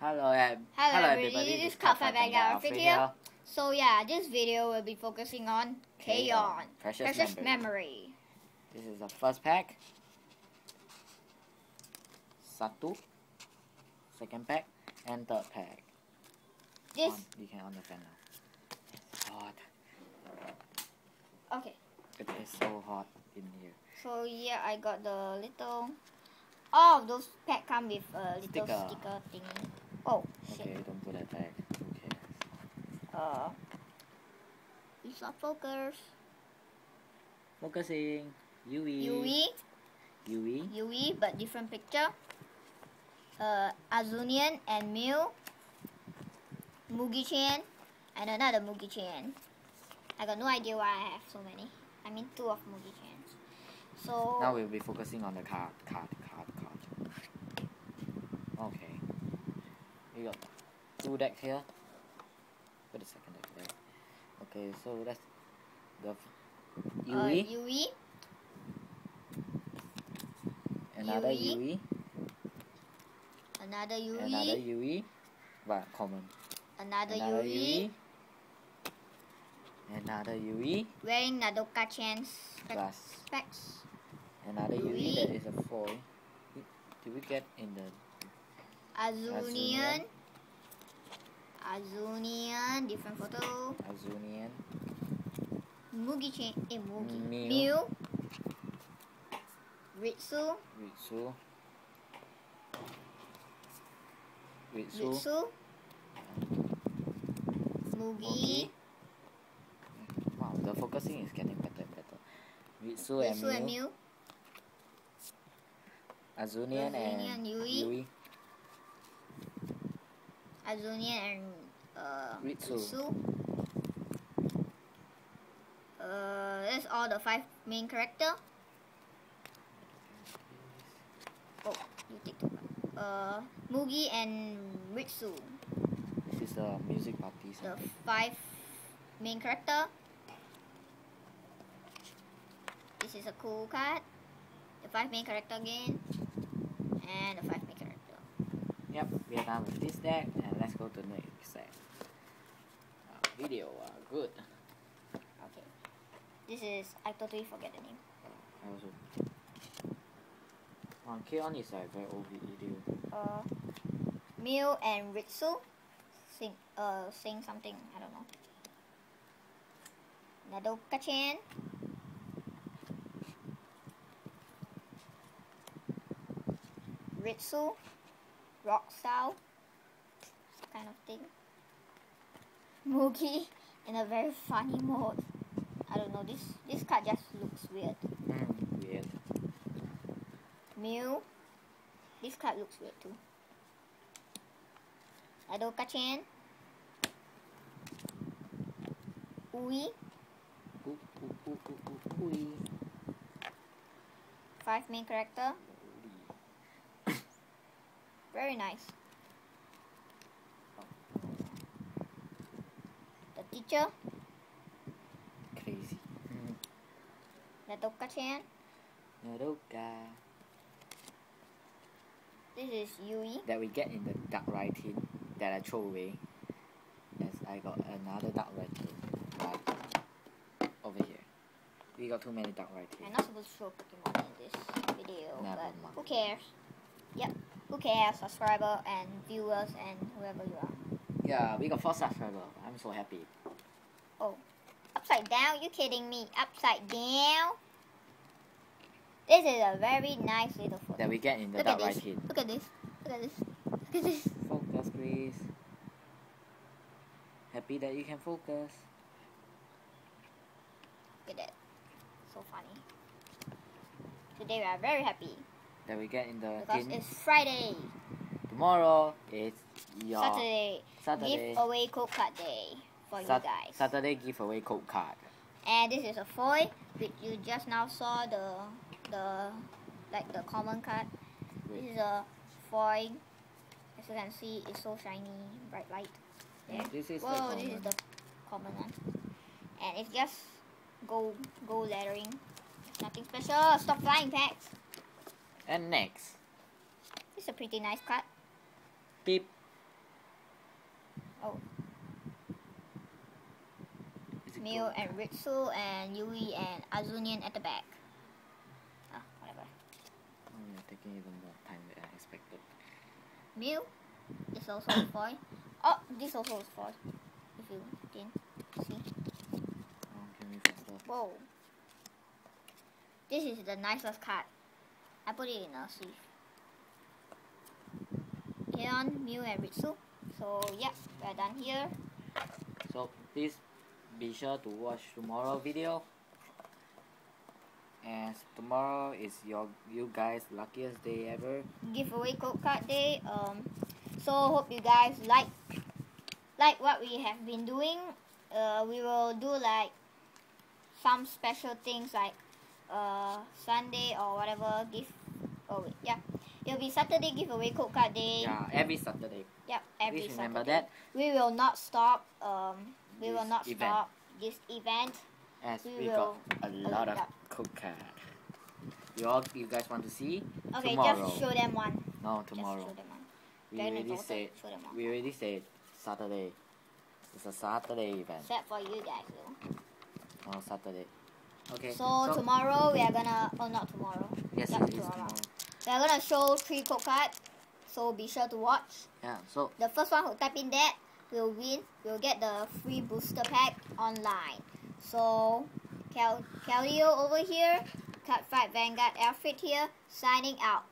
Hello, um, Hello, everybody. This is Cloud5 Outfit here. So yeah, this video will be focusing on K-On! Precious, Precious memory. Memory. This is the first pack. Satu. Second pack. And third pack. This On, you can on the fan now. It's hot. okay. It is so hot in here. So yeah, I got the little. All of those pack come with a little Sticker. sticker, thing. Oh shit. Okay, don't put that back. Okay. cares? Uh, these are focus. Focusing. Yui. Yui, Yui. Yui, but different picture. Uh, Azunyan and Mew. Mugi Chan, and another Mugi Chan. I got no idea why I have so many. I mean, two of Mugi Chans. So Now we'll be focusing on the card, card, card, card. Okay. We got two decks here. Put the second deck there. Okay, so that's the f- uh, Yui, Yui, another Yui. Yui, another Yui, another Yui, but common. another, Another Yui, Yui, another Yui, wearing Nadoka Chan's specs. another Yui Yui. that is a foil. Did we get in the Azunian, Azunian, different photo. Azunian? Mugi Chan, eh, Mugi. Mew. Mew. Ritsu, Ritsu. Ritsu. Ritsu. Mugi, Mugi. Wow, the focusing is getting better and better. Ritsu, Ritsu and and Mew. Mew. Azunian, Azunian, and Yui. Yui. Azunyan and uh, Ritsu. Uh, that's all the five main character. Oh, you take two. Uh, Mugi and Ritsu, This is the music party the five main character. This is a cool card. The five main character again, and the five main character. Yep, we are done with this deck and let's go to the next. Uh, video, uh, good. Okay. This is I totally forget the name. I also. Wow, K-On! is like very old video. uh, Mew and Ritsu sing uh sing something I don't know. Nadoka Chan. Ritsu, Rock Style, kind of thing. Mugi in a very funny mode. I don't know. This this card just looks weird. Mm, weird. Mew. This card looks weird too. Adoka Chan. Ui. Ooh, ooh, ooh. Five main character. Very nice. The teacher. Crazy. Nadoka Chan. Nadoka. This is Yui. That we get in the dark writing that I throw away. Yes, I got another dark writing. Right over here. We got too many dark I'm not supposed to show Pokemon in this video, Never but mind. who cares? Yep. Who cares? Subscriber and viewers and whoever you are. Yeah, we got four subscribers. I'm so happy. Oh, upside down? You kidding me? Upside down? This is a very nice little photo. That we get in the Look dark this. writing. Look at this. Look at this. Look at this. Focus, please. Happy that you can focus. Look at that. So funny. Today we are very happy That we get in the because it's Friday, Tomorrow it's your Saturday, Saturday. giveaway code card day for Sat- you guys. Saturday giveaway code card. And this is a foil, which you just now saw the the like the common card. This is a foil. As you can see, it's so shiny, bright light. There. This is the Whoa, this is common. the common one. And it's just gold gold lettering. Nothing special. Stop flying packs. And next, It's a pretty nice card. beep. Oh. Is Mew and? Ritsu and Yui and Azunyan at the back. Ah, whatever. Oh, you're taking even more time than I expected. Mew is also a foil. Oh, this also is foil. If you didn't see. Oh? Whoa. This is the nicest card. I put it in a sleeve. Leon, Mew, and Ritsu. So yeah, we're done here. So please be sure to watch tomorrow video. and tomorrow is your you guys luckiest day ever. Giveaway code card day. Um, so hope you guys like like what we have been doing. Uh, we will do like some special things like uh Sunday or whatever. Give oh wait, yeah, it'll be Saturday giveaway code card day. Yeah, every Saturday. Yep, every Please remember Saturday. that We will not stop. Um, we will not event. stop this event. as We we, got a lot of card. You all you guys want to see? Okay, tomorrow. just show them one. No, Just tomorrow. show them one. We Dragon already said show them one. we already said Saturday. It's a Saturday event. Except for you guys though. Oh, Saturday. Okay. So, tomorrow we are gonna. Oh, not tomorrow. yes, it is tomorrow. tomorrow. We are gonna show three code cards. So be sure to watch. Yeah. So The first one who type in that will win. Will get the free booster pack online. So, Cal Calio over here, Cardfight Vanguard outfit here, signing out.